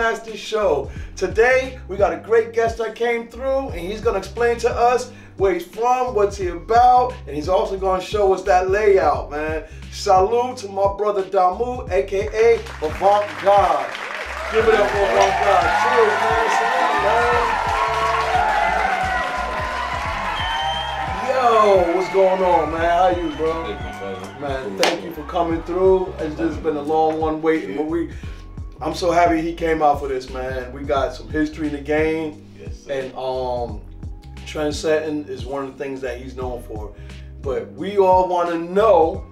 Master Show. Today, we got a great guest that came through, and he's gonna explain to us where he's from, what's he about, and he's also gonna show us that layout, man. Salute to my brother Damu, aka Avant God. Give it up for Avant God. Cheers, man. Salute, man. Yo, what's going on, man? How you, bro? Man, thank you for coming through. It's just been a long one waiting, but we. I'm so happy he came out for this, man. We got some history in the game, Yes, sir. and um, trend setting is one of the things that he's known for. But we all want to know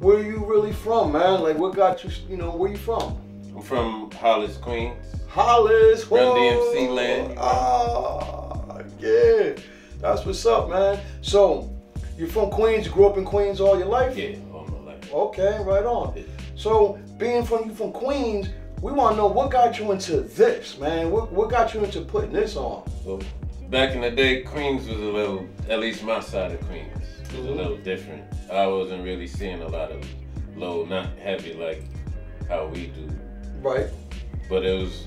where you really from, man. Like, what got you? You know, where you from? I'm from Hollis, Queens. Hollis, From. DMC land. Ah, yeah, that's what's up, man. So, you're from Queens. You grew up in Queens all your life. Yeah, all my life. Okay, right on. So, being from you from Queens, we want to know what got you into this, man. What, what got you into putting this on? Well, back in the day, Queens was a little, at least my side of Queens, was Mhm. a little different. I wasn't really seeing a lot of low, not heavy like how we do. Right. But it was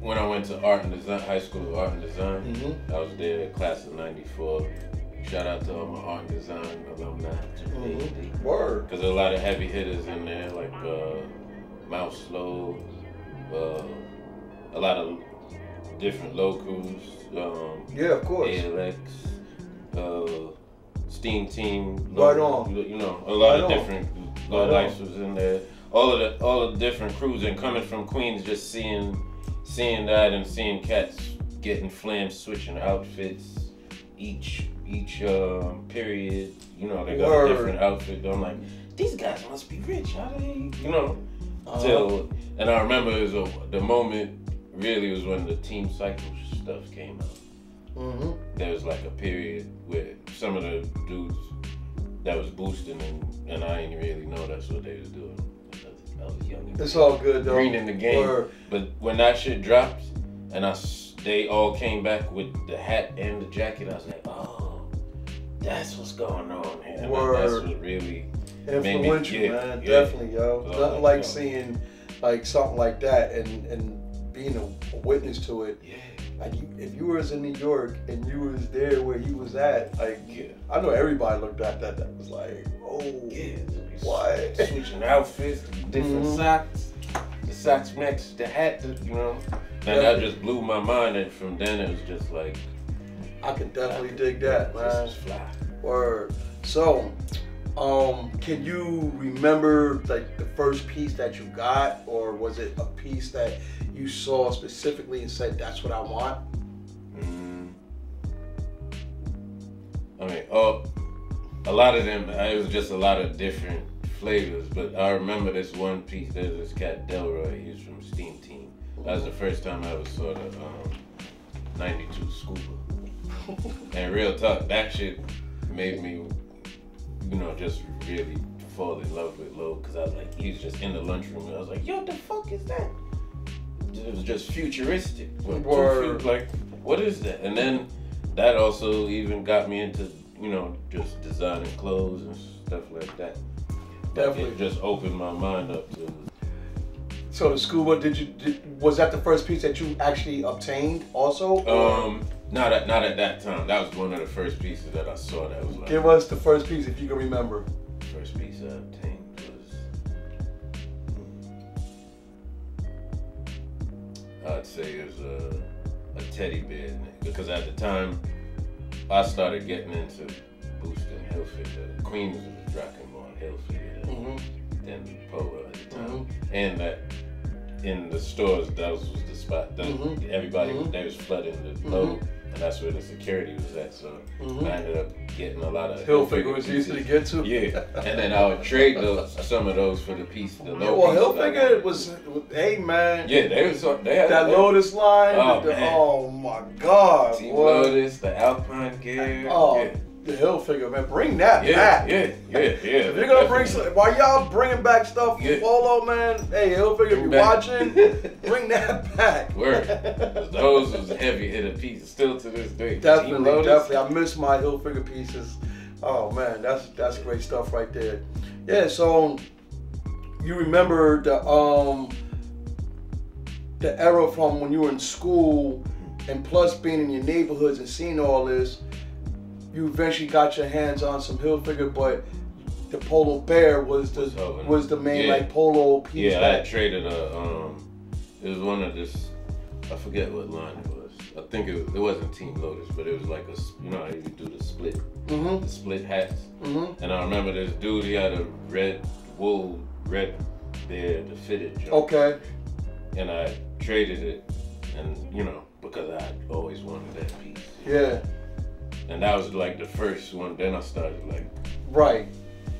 when I went to art and design, high school of art and design. Mm-hmm. I was there, in class of '94. Shout out to all my art and design alumni. Mhm. Word. Because there's a lot of heavy hitters in there, like uh, Mouse Slow, uh, a lot of different locals, um, Yeah, of course. ALX, uh, Steam Team. Right on. You know, a lot Right of different low was in there. All of the all of the different crews and coming from Queens, just seeing seeing that and seeing cats getting flamed, switching outfits each each um, period. You know, they got Word. a different outfit. I'm like, these guys must be rich. How they? You know. Uh-huh. Till and I remember it was a, the moment really was when the Team Cycle stuff came out Mm-hmm. there was like a period where some of the dudes that was boosting and, and I didn't really know that's what they was doing. I was young. It's all good, though. Green in the game. Word. But when that shit dropped and I they all came back with the hat and the jacket, I was like, oh, that's what's going on here. Word. That's what really Maybe, Influential, yeah, man. yeah. Definitely, yo. Oh, Nothing like, like yo. seeing like something like that and and being a, a witness to it. yeah Like you, if you was in New York and you was there where he was at, like yeah I know everybody looked at that. That was like, oh, yeah. what? Switching outfits, different Mhm. socks, the socks next, the hat, the- you know. And that just blew my mind, and from then it was just like, I can definitely dig that, man. Word. So, um, can you remember like the first piece that you got, or was it a piece that you saw specifically and said, "That's what I want"? Mm. I mean, oh, a lot of them. It was just a lot of different flavors. But I remember this one piece. There's this cat Delroy. He's from Steam Team. That was the first time I ever saw the um, '92 Scuba. And real talk, that shit made me, you know, just really fall in love with Low because I was like, he was just in the lunchroom and I was like, yo, the fuck is that? It was just futuristic. Like, Word. Like, what is that? And then that also even got me into, you know, just designing clothes and stuff like that. Like, Definitely. It just opened my mind up to, So the scuba, did you? Did, was that the first piece that you actually obtained, also? um, not at, not at that time. That was one of the first pieces that I saw that was like, Give us the first piece if you can remember. First piece I obtained was, I'd say it was a, a teddy bear because at the time I started getting into boosting Hilfiger. Queens was rocking more Hilfiger Mm-hmm. than Polo at the time, Mhm. and that in the stores that was the spot that Mhm. everybody Mhm. they was flooding the low, and that's where the security was at. So Mhm. I ended up getting a lot of Hilfiger was easy to get to. Yeah, and then I would trade those some of those for the piece. The Yeah, low well, piece that Hilfiger was, hey man, Yeah, they was they had that they- Lotus line. Oh, the, the- man. oh my God, Team boy. Lotus, the Alpine gear. Oh, yeah, the Hilfiger man, bring that yeah, back. yeah, yeah, yeah. If you're gonna bring some, while y'all bringing back stuff from Yeah. Polo, man, hey Hilfiger, if Bring you're watching, bring that back. Word. those was heavy hitter pieces still to this day. Definitely, definitely. I miss my Hilfiger pieces. Oh man, that's that's great stuff right there. Yeah, so you remember the um the era from when you were in school, and plus being in your neighborhoods and seeing all this, you eventually got your hands on some Hilfiger, but the Polo Bear was the Was was the main Yeah. like polo piece. Yeah, I that, had traded a. Um, it was one of this. I forget what line it was. I think it, it wasn't Team Lotus, but it was like a. You know how you do the split, mm-hmm, the split hats. mm-hmm. And I remember this dude. He had a red wool red bear, the fitted joint. Okay. And I traded it, and you know because I always wanted that piece. Yeah. And that was like the first one. Then I started like Right.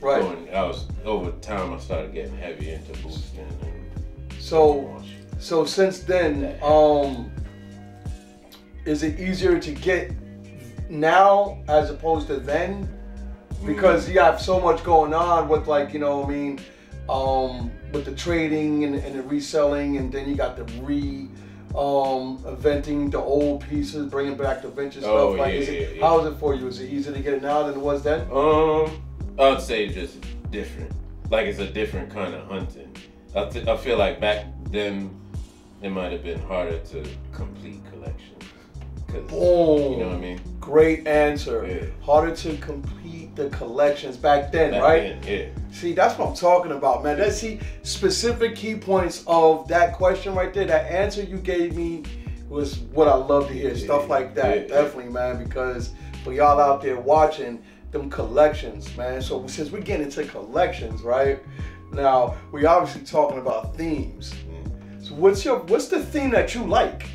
Right. going. I was over time. I started getting heavy into boosting and. So so since then, um, is it easier to get now as opposed to then? Because you have so much going on with like you know what I mean, um, with the trading and, and the reselling, and then you got the re. Um, inventing the old pieces, bringing back the vintage Oh, stuff. Like, yeah, is it, yeah, yeah. how is it for you? Is it easier to get it now than it was then? Um, I'd say just different. Like it's a different kind of hunting. I, th- I feel like back then it might have been harder to complete collections. Boom. you know what I mean. Great answer. Harder to complete the collections back then, Back right? then, yeah. See, that's what I'm talking about, man. Let's see specific key points of that question right there. That answer you gave me was what I love to hear. Yeah, Stuff like that, yeah, definitely, man. Because for y'all out there watching them collections, man. So since we're getting into collections, right now, we're obviously talking about themes. Mm. So what's your what's the theme that you like?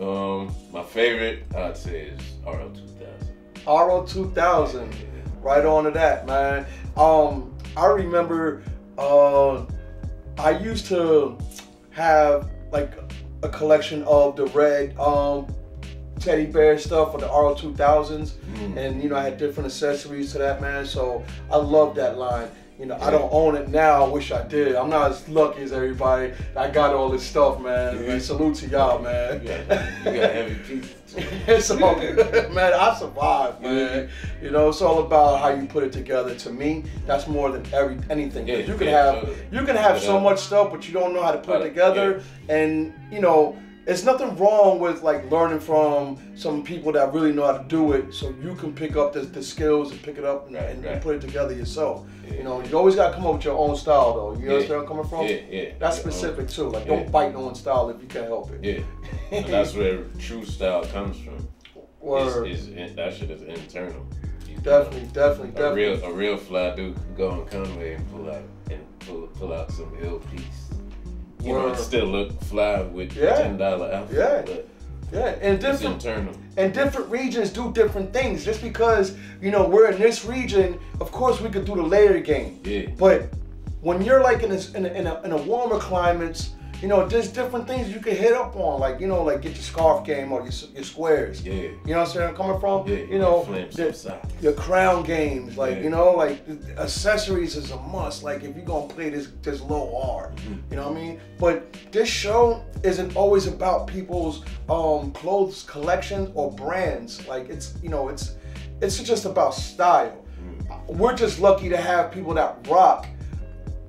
Um, my favorite I'd say is RL two thousand. RL 2000. Right on to that, man. Um, I remember uh, I used to have like a collection of the red um, teddy bear stuff for the RO 2000s, Mm. and you know I had different accessories to that, man. So I love that line. You know, I don't own it now. I wish I did. I'm not as lucky as everybody. I got all this stuff, man. Yeah. Salute to y'all, man. You got, you got heavy pieces. it's all good, man. I survived, man. You know, it's all about how you put it together. To me, that's more than every anything. Yeah, you can yeah, have you can have so much stuff, but you don't know how to put it Uh, together. And you know, it's nothing wrong with like learning from some people that really know how to do it, so you can pick up the, the skills and pick it up and, Right, and right. put it together yourself. Yeah. You know, you always gotta come up with your own style, though. You Yeah. understand where I'm coming from? Yeah, yeah. That's specific too. Like, don't bite no one's style if you can't help it. Yeah, and that's where true style comes from. Word. Is, is in, that shit is internal. You- Definitely, definitely, A definitely. real a real fly dude can go on Conway and pull out and pull pull out some ill piece. You know, it still look fly with Yeah. ten dollar outfit, Yeah. but Yeah, and it's different internal. and different regions do different things. Just because you know we're in this region, of course we could do the layer game. Yeah, But when you're like in a, in a, in a, in a warmer climates, you know, there's different things you can hit up on, like you know, like get your scarf game or your, your squares. yeah, You know what I'm saying? I'm coming from. yeah. you know, the- your crown games, like Yeah. you know, like accessories is a must. Like if you're gonna play this this low hard, Mm-hmm. you know what I mean. But this show isn't always about people's um clothes collections or brands. Like it's you know it's it's just about style. Mm-hmm. We're just lucky to have people that rock,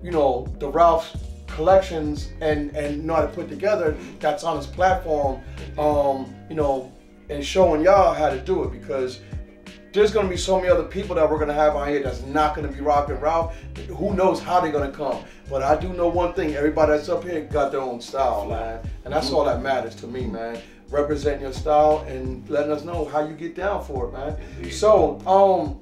you know, the Ralph's collections and and know how to put together. That's on his platform, um, you know, and showing y'all how to do it because there's gonna be so many other people that we're gonna have on here that's not gonna be rocking Ralph. Who knows how they're gonna come? But I do know one thing: everybody that's up here got their own style, man, and that's all that matters to me, man. Representing your style and letting us know how you get down for it, man. Indeed. So, um,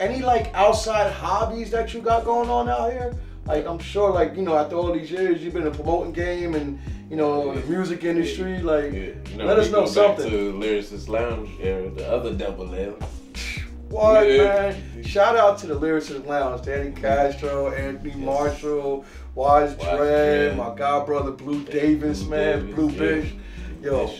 any like outside hobbies that you got going on out here? Like I'm sure, like you know, after all these years, you've been in the promoting game and you know the music industry. Like, Yeah. You know, let us know something. Back to Lyricist Lounge era, the other double L. What Yeah. man? Shout out to the Lyricist Lounge, Danny Castro, Anthony Marshall, Wise Dread. my god brother Blue Davis, Blue man, Davis, Blue yeah. Bish. Yo.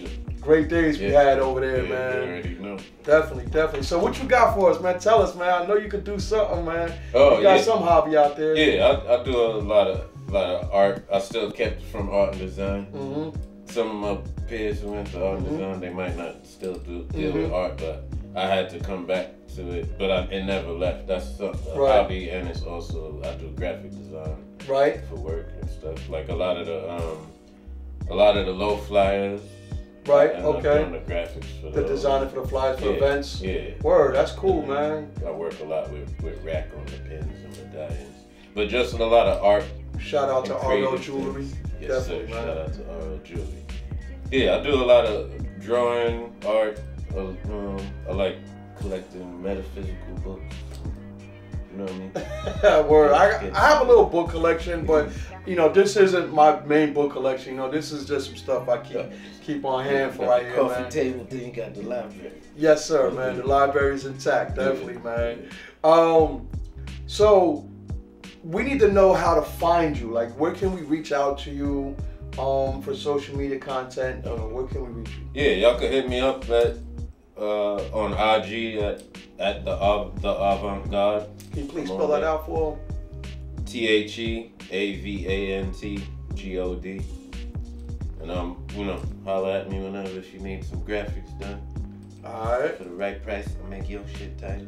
Great days we had over there, Yeah, man. already know. Definitely, definitely. So what you got for us, man? Tell us, man. I know you could do something, man. Oh, you got yeah. some hobby out there. Yeah, I, I do a lot of lot of art. I still kept from art and design. hmm Some of my peers who went to art and Mhm. design, they might not still do deal with Mhm. art, but I had to come back to it. But I, it never left. That's a, a Right. hobby, and it's also I do graphic design Right. for work and stuff. Like a lot of the um, a lot of the low flyers. Right. Up Okay. Doing the graphics for The those. designer for the flyers for Yeah, events. Yeah. Word, that's cool, man. I work a lot with, with rack on the pins and medallions. But just in a lot of art. Shout out to and RL Jewelry. things. Yes, Definitely, sir. man. Shout out to RL Jewelry. Yeah, I do a lot of drawing, art. uh, Um, I like collecting metaphysical books. You know what I mean? Word. I, I have a little book collection, but you know this isn't my main book collection. You know this is just some stuff I keep keep on hand for Got right here, coffee man. table, then you got the library. Yes, sir, man. The library's intact, definitely, man. Um, so we need to know how to find you. Like, where can we reach out to you? Um, for social media content, uh, where can we reach you? Yeah, y'all can hit me up at uh, on IG at at the Av- the Avant God. Can you please spell that out for T H E A V A N T G O D. And um, you know, holler at me whenever if you need some graphics done? All right. for the right price. I'll make your shit title.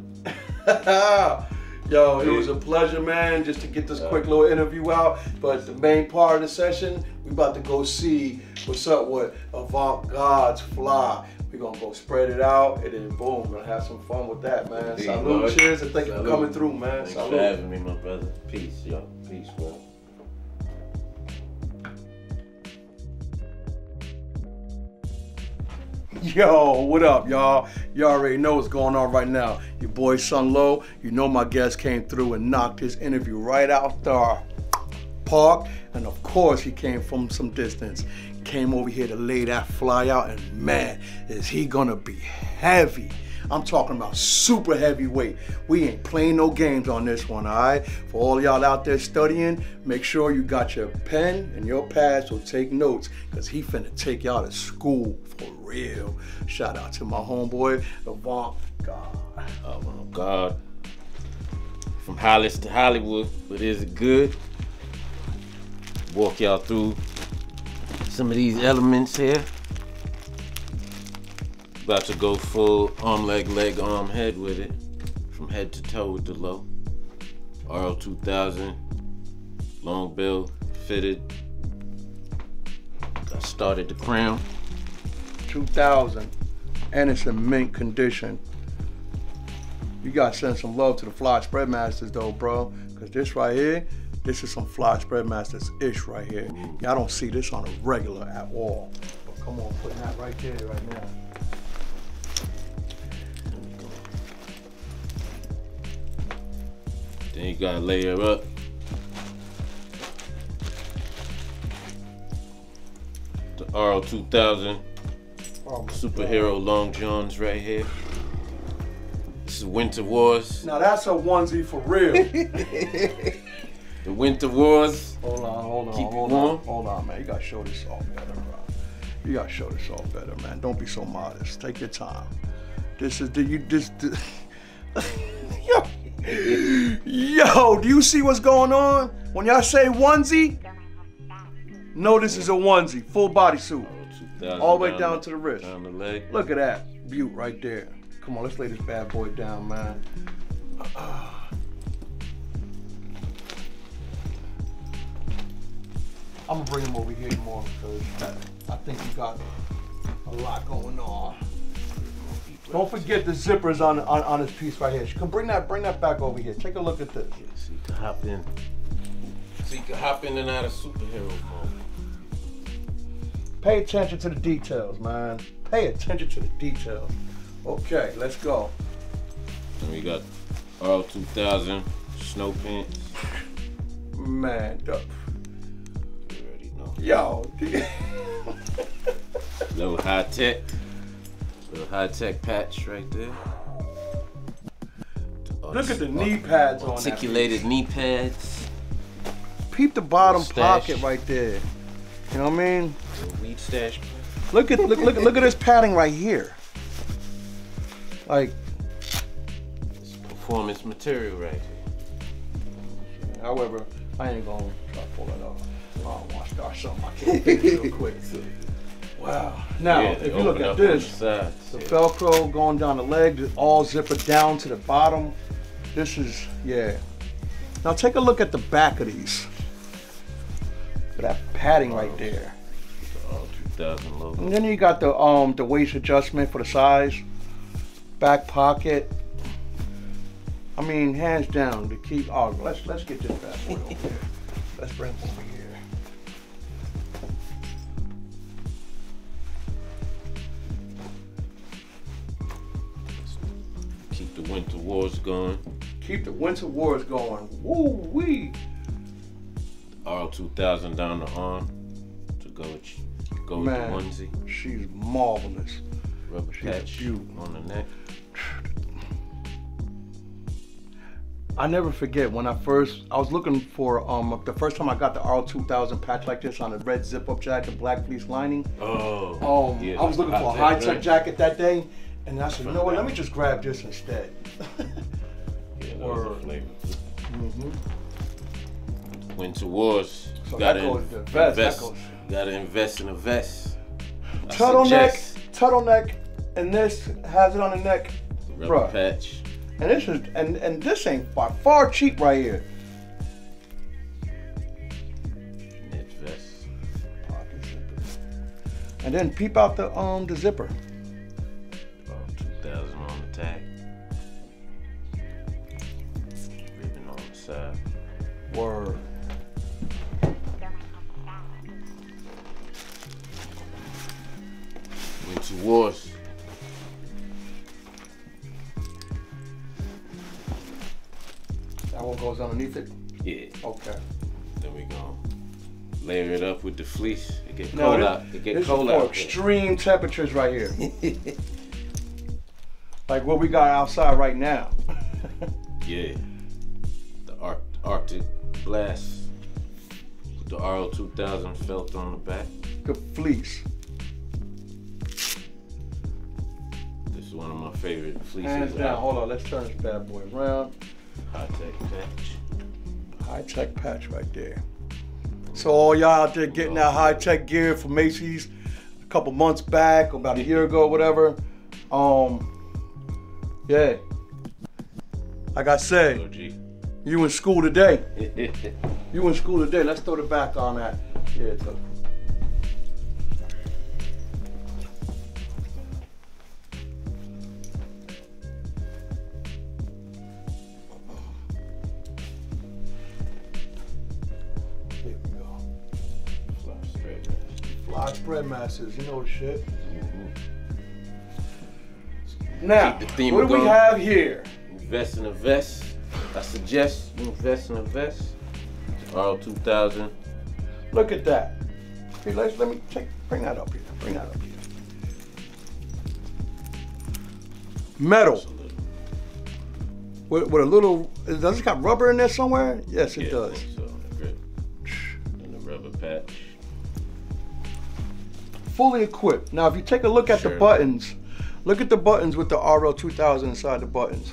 Yo, it was a pleasure, man, just to get this quick little interview out. But the main part of the session, we about to go see what's up with Avant God's Fly. We gonna go spread it out, and then boom, gonna have some fun with that, man. Indeed, Salute, Lord. cheers, and thank you for coming through, man. Thanks for having me, my brother. Peace, yo. Peace, bro. Yo, what up, y'all? You already know what's going on right now. Your boy Sun Low. You know my guest came through and knocked his interview right out the park, and of course he came from some distance. Came over here to lay that fly out, and man, is he gonna be heavy. I'm talking about super heavyweight. We ain't playing no games on this one, all right? For all y'all out there studying, make sure you got your pen and your pad, so take notes, because he finna take y'all to school for real. Shout out to my homeboy, Avant God. Oh my God. From Hollis to Hollywood, but is it good? Walk y'all through some of these elements here. About to go full arm, leg, leg, arm, head with it. From head to toe with the low. RL2000, long bill, fitted. I started the crown. 2000 and it's in mint condition. You gotta send some love to the Fly Spread Masters though, bro. Cause this right here, this is some Fly Spread Masters ish right here. Y'all don't see this on a regular at all. But come on, putting that right there right now. Then you gotta layer up. The RL2000 Oh superhero long johns right here. This is Winter Wars. Now that's a onesie for real. The Winter Wars. hold on, hold on, Keep hold on, hold on, man. You gotta show this off better, bro. You gotta show this off better, man. Don't be so modest. Take your time. This is the you this. The, yo, yo, do you see what's going on? When y'all say onesie, no, this is a onesie, full body suit, all the way down to the wrist. down the leg. Look at that butte right there. Come on, let's lay this bad boy down, man. Uh, I'm gonna bring him over here more because I think you got a lot going on. Don't forget the zippers on, on on this piece right here. Come bring that bring that back over here. Take a look at this. So you can hop in. So you can hop in and out of superhero mode. Pay attention to the details, man. Pay attention to the details. Okay, let's go. And we got RL2000 snow pants. Man, duh. You already know. yo. Little high tech. Little high tech patch right there. Look at the knee pads on that. Articulated knee pads. Peep the bottom pocket right there. You know what I mean? Weed stash. Look at look look look at this padding right here. Like, It's performance material right here. however, I ain't gonna try to pull it off. I don't want something I can't finish real quick. Wow. Now, Yeah, if you look at up on the this, the Yeah. Velcro going down the leg, all zipper down to the bottom. This is yeah. Now take a look at the back of these. That padding right there. 2000. And then you got the um the waist adjustment for the size, back pocket. I mean, hands down to keep. Oh, let's let's get this bad boy over here. Let's bring him over here. Winter wars going. Keep the winter wars going. Woo wee. R2000 down the arm to go with, go with Man. the onesie. She's marvelous. Rubber She's patch beaut. on the neck. I never forget when I first I was looking for um the first time I got the R2000 patch like this on a red zip up jacket, black fleece lining. Oh. Um, yeah, I was looking for a high tech, tech right? jacket that day, and I said, you know what? Let me just grab this instead. Yeah, that was Word. a flavor. hmm Winter wars. So gotta that goes in- to vest, invest. Gotta invest in a vest. I Turtleneck, suggest turtleneck, and this has it on the neck, Rubber Bruh. patch. and this is and and this ain't by far cheap right here. Knit vest. Pocket zipper. And then peep out the um the zipper. Side. Word. Winter wars. That one goes underneath it. Yeah. Okay. Then we gonna layer it up with the fleece. It get No, cold this, out. It get this cold is for out. extreme temperatures right here, like what we got outside right now. yeah. Blast. With the RL2000 felt on the back. the fleece. This is one of my favorite fleeces. Hands down. Hold on. Let's turn this bad boy around. High tech patch. High tech patch right there. So all y'all out there getting that high tech gear from Macy's a couple months back, about a year ago, whatever. Um, yeah. Like I said, OG. You in school today. You in school today. Let's throw the back on that. Yeah, it's Here we go. Fly spread masters, you know the shit. Mhm. Now, the theme what do we have here? Invest in a vest. I suggest you invest in a vest. RL2000. Look at that. Hey, let's let me take bring that up here. Bring that up here. Metal with, with a little. Does it got rubber in there somewhere? Yes, it Yeah, does. So and the rubber patch. Fully equipped. Now, if you take a look at the buttons, look at the buttons with the RL 2000 inside the buttons.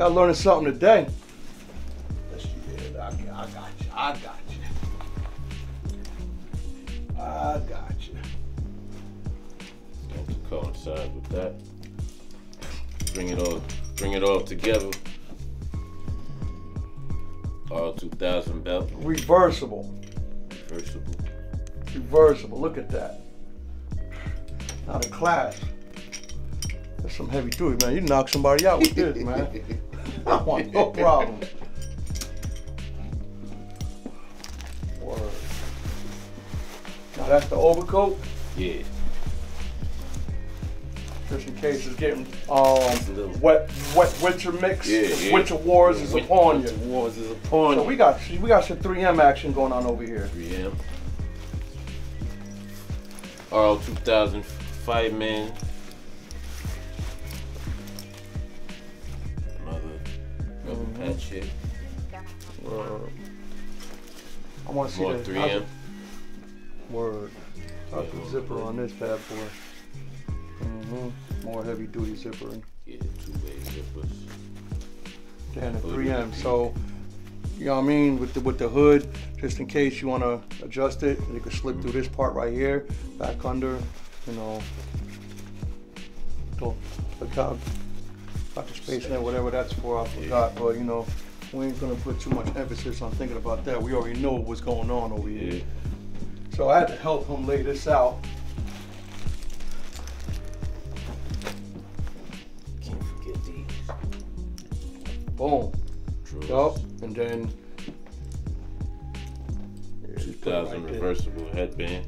Y'all learning something today. Let's see here. I, I got you. I got you. I got you. Going to coincide with that. Bring it all, bring it all together. R2000 belt, Reversible. reversible. Reversible. Look at that. Now the class. That's some heavy duty, man. You knock somebody out with this, man. I want no problem. Word. Now that's the overcoat, Yeah, just in case it's getting um wet, wet winter mix. yeah, yeah. Winter wars is Win- upon Winter you. Wars is upon So you. we got we got some 3M action going on over here. 3M. RL2000 five man. Rubber patch here. Word. I want to see More the 3M. Word. How's Yeah, the more zipper on this bad boy? hmm More heavy duty zippering. Yeah, two way zippers. And a Hood 3M. with So, you know what I mean? With the with the hood, just in case you want to adjust it, you can slip through this part right here, back under, you know. Don't look how got the space in there, whatever that's for. I forgot, but you know, we ain't gonna put too much emphasis on thinking about that. We already know what's going on over here. Yeah. So I had to help him lay this out. Can't forget these. Boom. Drawers. Yup. And then. Yeah, just put it 2000 right there. reversible headband.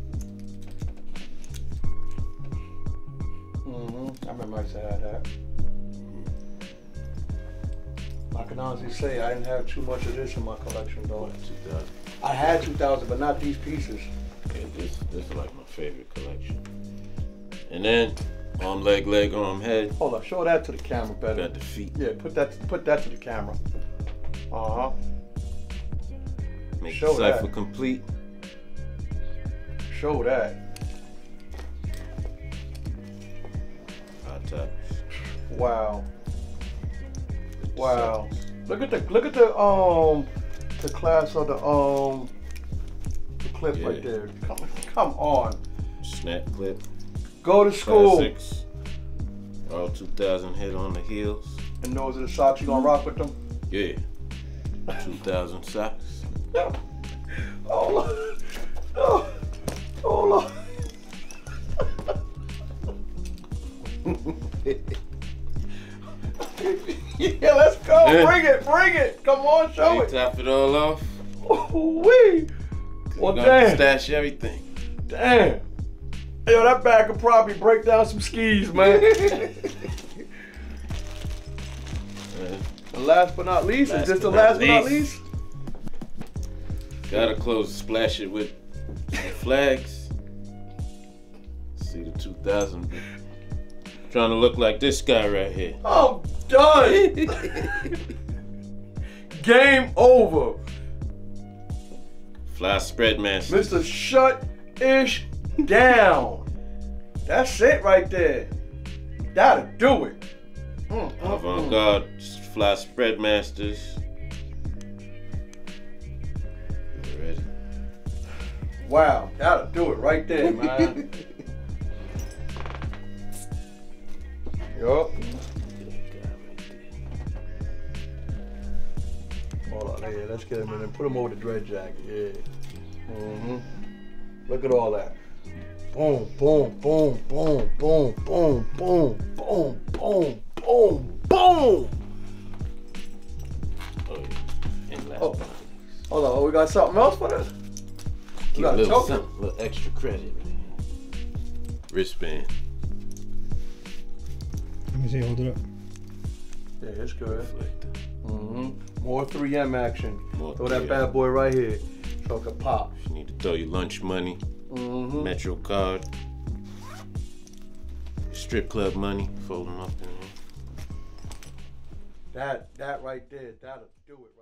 Mhm. I remember I used to have that. I can honestly say I didn't have too much of this in my collection though. What, 2000? I had 2000, but not these pieces. Yeah, this this is like my favorite collection. And then arm, leg, leg, arm, head. Hold on, show that to the camera better. Got the feet. Yeah, put that put that to the camera. Uh huh. Make Show the cipher that. complete. Show that. Hot. Wow. Wow. Look at the look at the um the class of the um the clip right there. Come, come on. Snap clip. Go to school. Classics. All 2000 hit on the heels. And those are the socks you gonna rock with them? Yeah. 2000 socks. Hold on. Oh, hold on. yeah, let's go. Bring it, bring it. Come on, show You it. top it all off. Wee. Well, damn. stash everything. Damn. Yo, that bag could probably break down some skis, man. And last but not least, Last is this the last but not least. gotta close, splash it with flags. See the 2000. Trying to look like this guy right here. I'm done. Game over. Fly spread master. Mr. Shut Ish Down. That's it right there. That'll do it. Mm, mm, mm. Avant God fly spread masters. Ready? Wow, that'll do it right there, man. yup. Hold on, yeah, let's get him in and put him over the dread jacket. Yeah. Mm-hmm. Look at all that. Boom, boom, boom, boom, boom, boom, boom, boom, boom, boom, boom. Oh, yeah. And Oh. but not least. Hold on, we got something else for this? Give got a a little token? something, little extra credit. Wristband. Let me see, hold it up. Yeah, it's good. Reflector. Mm-hmm. More 3M action. More Throw that 3M. bad boy right here so it can pop. If you need to throw your lunch money, Mm-hmm. Metro card, strip club money, fold them up in there. That that right there, that'll do it right there.